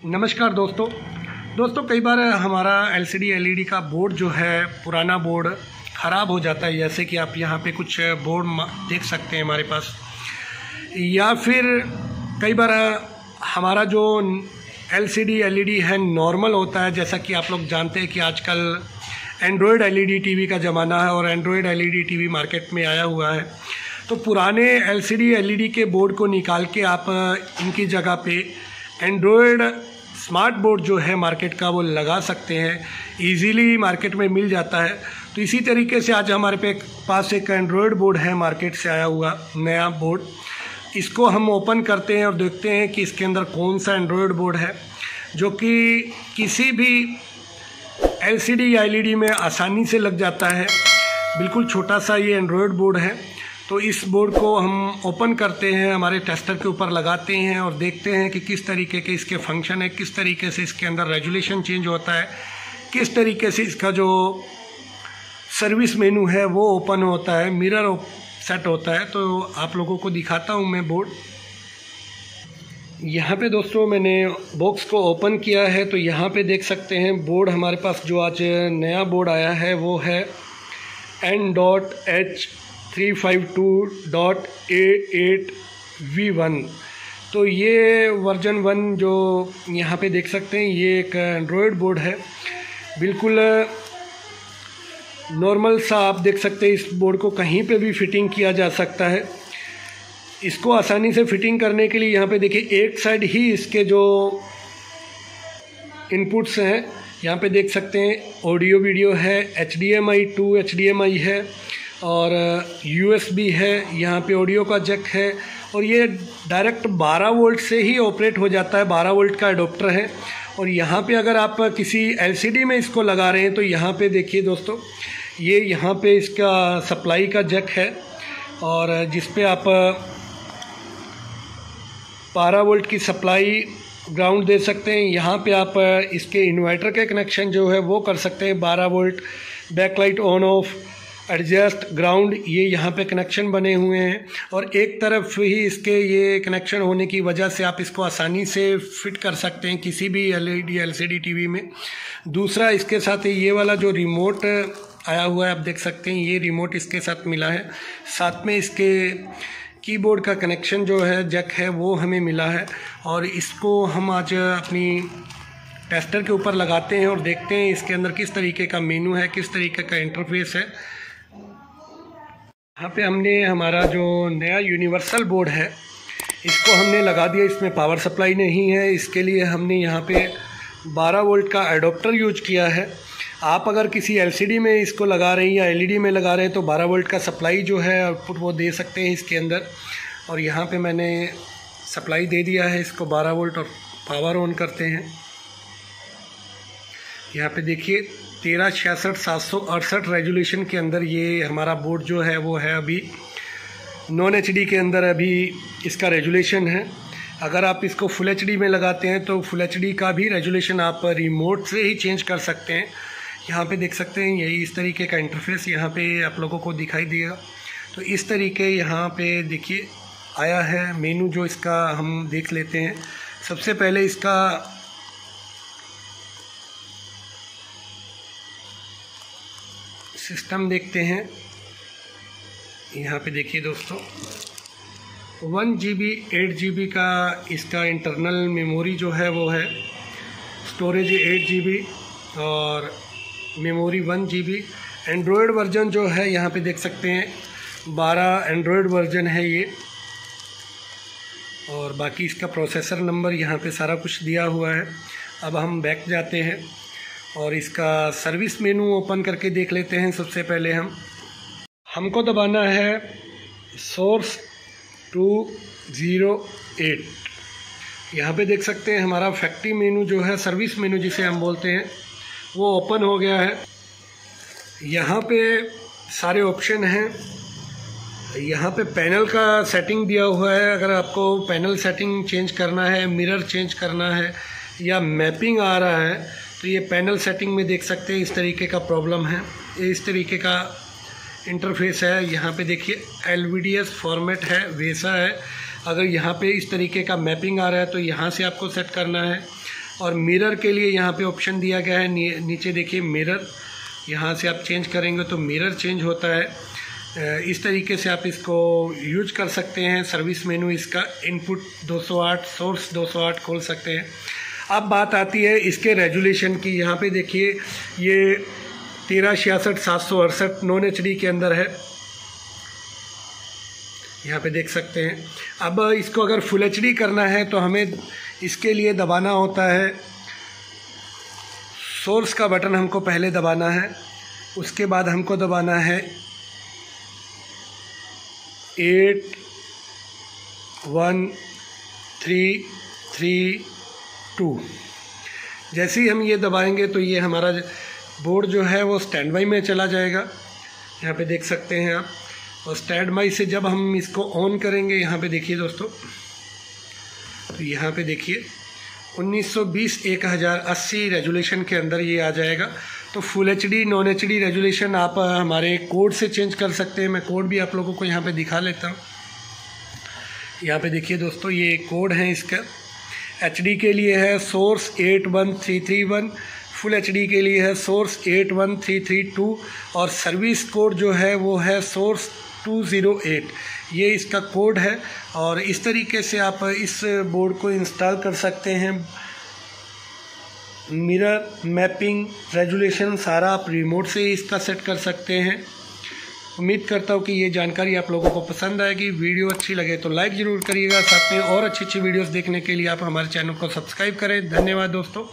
नमस्कार दोस्तों। दोस्तों, कई बार हमारा एलसीडी एलईडी का बोर्ड जो है, पुराना बोर्ड ख़राब हो जाता है, जैसे कि आप यहाँ पे कुछ बोर्ड देख सकते हैं हमारे पास। या फिर कई बार हमारा जो एलसीडी एलईडी है नॉर्मल होता है, जैसा कि आप लोग जानते हैं कि आजकल एंड्रॉयड एलईडी टीवी का ज़माना है और एंड्रॉयड एलईडी टीवी मार्केट में आया हुआ है। तो पुराने एलसीडी एलईडी के बोर्ड को निकाल के आप इनकी जगह पे एंड्रॉयड स्मार्ट बोर्ड जो है मार्केट का वो लगा सकते हैं इजीली मार्केट में मिल जाता है। तो इसी तरीके से आज हमारे पे पास एक एंड्रॉयड बोर्ड है मार्केट से आया हुआ नया बोर्ड इसको हम ओपन करते हैं और देखते हैं कि इसके अंदर कौन सा एंड्रॉयड बोर्ड है, जो कि किसी भी एलसीडी या एलईडी में आसानी से लग जाता है। बिल्कुल छोटा सा ये एंड्रॉयड बोर्ड है। तो इस बोर्ड को हम ओपन करते हैं, हमारे टेस्टर के ऊपर लगाते हैं और देखते हैं कि किस तरीके के इसके फ़ंक्शन है, किस तरीके से इसके अंदर रेजुलेशन चेंज होता है, किस तरीके से इसका जो सर्विस मेनू है वो ओपन होता है, मिरर सेट होता है। तो आप लोगों को दिखाता हूँ मैं बोर्ड। यहाँ पे दोस्तों मैंने बॉक्स को ओपन किया है तो यहाँ पे देख सकते हैं बोर्ड हमारे पास जो आज नया बोर्ड आया है, वो है N dot H three five two dot A eight V one तो ये वर्जन वन जो यहाँ पे देख सकते हैं, ये एक एंड्रॉयड बोर्ड है। बिल्कुल नॉर्मल सा आप देख सकते हैं, इस बोर्ड को कहीं पे भी फिटिंग किया जा सकता है। इसको आसानी से फिटिंग करने के लिए यहाँ पे देखिए, एक साइड ही इसके जो इनपुट्स हैं, यहाँ पे देख सकते हैं ऑडियो वीडियो है H D M I two H D M I है। और यूएसबी है, यहाँ पे ऑडियो का जैक है, और ये डायरेक्ट 12 वोल्ट से ही ऑपरेट हो जाता है 12 वोल्ट का अडोप्टर है। और यहाँ पे अगर आप किसी एलसीडी में इसको लगा रहे हैं तो यहाँ पे देखिए दोस्तों, ये यहाँ पे इसका सप्लाई का जैक है, और जिस पे आप 12 वोल्ट की सप्लाई ग्राउंड दे सकते हैं। यहाँ पे आप इसके इन्वर्टर के कनेक्शन जो है, वो कर सकते हैं 12 volt backlight on off adjust ground ये यहाँ पे कनेक्शन बने हुए हैं। और एक तरफ़ ही इसके ये कनेक्शन होने की वजह से आप इसको आसानी से फिट कर सकते हैं किसी भी एलईडी एलसीडी टीवी में। दूसरा, इसके साथ ये वाला जो रिमोट आया हुआ है, आप देख सकते हैं, ये रिमोट इसके साथ मिला है। साथ में इसके कीबोर्ड का कनेक्शन जो है जैक है, वो हमें मिला है। और इसको हम आज अपनी टेस्टर के ऊपर लगाते हैं और देखते हैं इसके अंदर किस तरीके का मेनू है, किस तरीके का इंटरफेस है। यहाँ पे हमने हमारा जो नया यूनिवर्सल बोर्ड है, इसको हमने लगा दिया। इसमें पावर सप्लाई नहीं है। इसके लिए हमने यहाँ पे 12 वोल्ट का एडोप्टर यूज़ किया है। आप अगर किसी एलसीडी में इसको लगा रहे हैं या एलईडी में लगा रहे हैं तो 12 वोल्ट का सप्लाई जो है आउटपुट वो दे सकते हैं इसके अंदर। और यहाँ पे मैंने सप्लाई दे दिया है इसको 12 वोल्ट और पावर ऑन करते हैं। यहाँ पे देखिए तेरह, छियासठ, सात सौ अड़सठ रेजुलेशन के अंदर ये हमारा बोर्ड जो है, वो है अभी नॉन एच के अंदर अभी इसका रेजुलेशन है। अगर आप इसको फुल एचडी में लगाते हैं तो फुल एचडी का भी रेजुलेशन आप रिमोट से ही चेंज कर सकते हैं। यहाँ पे देख सकते हैं, यही इस तरीके का इंटरफेस यहाँ पे आप लोगों को दिखाई देगा। तो इस तरीके यहाँ पे देखिए, आया है मेनू जो इसका हम देख लेते हैं। सबसे पहले इसका सिस्टम देखते हैं। यहाँ पे देखिए दोस्तों one G B eight G B का इसका इंटरनल मेमोरी जो है वो है। स्टोरेज एट जी बी और memory one G B Android version जो है, यहाँ पे देख सकते हैं, बारह एंड्रॉयड वर्जन है ये। और बाकी इसका प्रोसेसर नंबर यहाँ पे सारा कुछ दिया हुआ है। अब हम बैक जाते हैं। और इसका सर्विस मेनू ओपन करके देख लेते हैं सबसे पहले हम। हमको दबाना है सोर्स टू ज़ीरो एट यहाँ पे देख सकते हैं हमारा फैक्ट्री मेनू जो है सर्विस मेनू जिसे हम बोलते हैं, वो ओपन हो गया है। यहाँ पे सारे ऑप्शन हैं। यहाँ पे पैनल का सेटिंग दिया हुआ है। अगर आपको पैनल सेटिंग चेंज करना है मिरर चेंज करना है, या मैपिंग आ रहा है तो ये पैनल सेटिंग में देख सकते हैं, इस तरीके का प्रॉब्लम है। इस तरीके का इंटरफेस है। यहाँ पे देखिए एलवीडीएस फॉर्मेट है वैसा है। अगर यहाँ पे इस तरीके का मैपिंग आ रहा है तो यहाँ से आपको सेट करना है। और मिरर के लिए यहाँ पे ऑप्शन दिया गया है। नीचे देखिए मिरर यहाँ से आप चेंज करेंगे तो मिरर चेंज होता है। इस तरीके से आप इसको यूज़ कर सकते हैं। सर्विस मेनू इसका इनपुट 208 सोर्स 208 खोल सकते हैं। अब बात आती है इसके रेजुलेशन की। यहाँ पे देखिए, ये तेरह छियासठ सात सौ अड़सठ नॉन एचडी के अंदर है। यहाँ पे देख सकते हैं। अब इसको अगर फुल एचडी करना है तो हमें इसके लिए दबाना होता है। सोर्स का बटन हमको पहले दबाना है, उसके बाद हमको दबाना है eight one three three two जैसे ही हम ये दबाएँगे तो ये हमारा बोर्ड जो है वो स्टैंड बाई में चला जाएगा। यहाँ पे देख सकते हैं आप। और स्टैंड बाई से जब हम इसको ऑन करेंगे, यहाँ पे देखिए दोस्तों। तो यहाँ पे देखिए 1920 1080 रेजुलेशन के अंदर ये आ जाएगा। तो full H D non H D resolution आप हमारे कोड से चेंज कर सकते हैं। मैं कोड भी आप लोगों को यहाँ पे दिखा लेता हूँ। यहाँ पे देखिए दोस्तों, ये कोड है इसका। एच डी के लिए है source eight one three three one full H D के लिए है source eight one three three two और सर्विस कोड जो है वो है सोर्स टू ज़ीरो एट ये इसका कोड है और इस तरीके से आप इस बोर्ड को इंस्टॉल कर सकते हैं। मिरर मैपिंग रेजुलेशन सारा आप रिमोट से ही इसका सेट कर सकते हैं। उम्मीद करता हूँ कि ये जानकारी आप लोगों को पसंद आएगी। वीडियो अच्छी लगे तो लाइक ज़रूर करिएगा। साथ में और अच्छी अच्छी वीडियोस देखने के लिए आप हमारे चैनल को सब्सक्राइब करें। धन्यवाद दोस्तों।